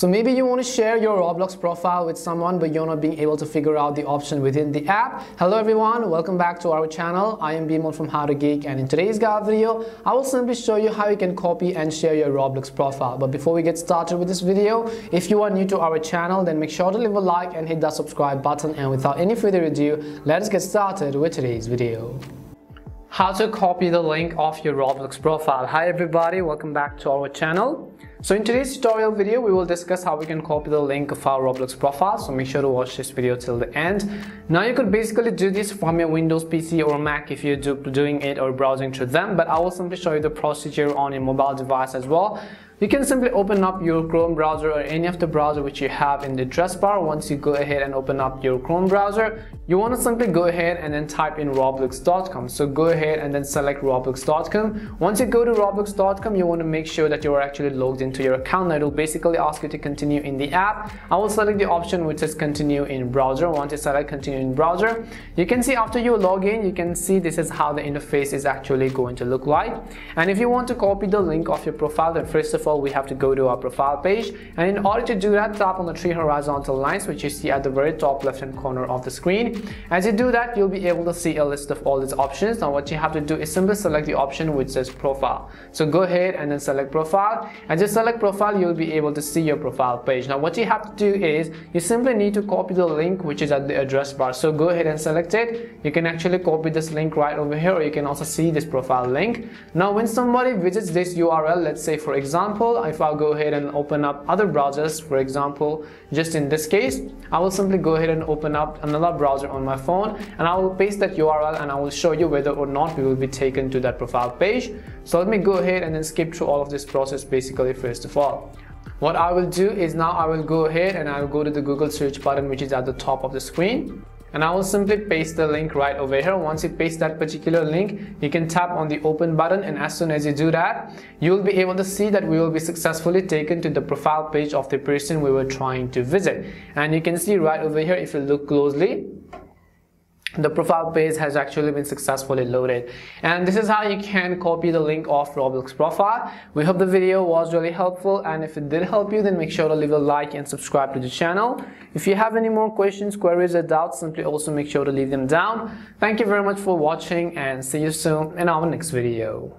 So maybe you want to share your Roblox profile with someone but you're not being able to figure out the option within the app. Hello everyone, welcome back to our channel. I am Bimal from How to Geek and in today's guide video, I will simply show you how you can copy and share your Roblox profile. But before we get started with this video, if you are new to our channel, then make sure to leave a like and hit that subscribe button. And without any further ado, let us get started with today's video how to copy the link of your Roblox profile. Hi everybody, welcome back to our channel. So in today's tutorial video, we will discuss how we can copy the link of our Roblox profile. So make sure to watch this video till the end. Now you could basically do this from your Windows PC or Mac if you're do, doing it or browsing through them. But I will simply show you the procedure on your mobile device as well. You can simply open up your Chrome browser or any of the browser which you have in the address bar. Once you go ahead and open up your Chrome browser, you want to simply go ahead and then type in roblox.com. So go ahead and then select roblox.com. Once you go to roblox.com, you want to make sure that you're actually logged into your account. It will basically ask you to continue in the app. I will select the option which says continue in browser. Once you select continue in browser, you can see after you log in, you can see this is how the interface is actually going to look like. And if you want to copy the link of your profile, then first of all, we have to go to our profile page and in order to do that tap on the three horizontal lines which you see at the very top left hand corner of the screen as you do that you'll be able to see a list of all these options now what you have to do is simply select the option which says profile so go ahead and then select profile and you select profile you'll be able to see your profile page. Now what you have to do is you simply need to copy the link which is at the address bar. So go ahead and select it. You can actually copy this link right over here or you can also see this profile link. Now when somebody visits this url let's say for example if I'll go ahead and open up other browsers, for example, just in this case, I will simply go ahead and open up another browser on my phone and I will paste that URL and I will show you whether or not we will be taken to that profile page. So let me go ahead and then skip through all of this process basically first of all. What I will do is now I will go ahead and I will go to the Google search button which is at the top of the screen and I will simply paste the link right over here. Once you paste that particular link, you can tap on the open button and as soon as you do that, you will be able to see that we will be successfully taken to the profile page of the person we were trying to visit. And you can see right over here if you look closely, the profile page has actually been successfully loaded. And this is how you can copy the link of Roblox profile. We hope the video was really helpful. And if it did help you then make sure to leave a like and subscribe to the channel. If you have any more questions queries or doubts simply also make sure to leave them down. Thank you very much for watching and see you soon in our next video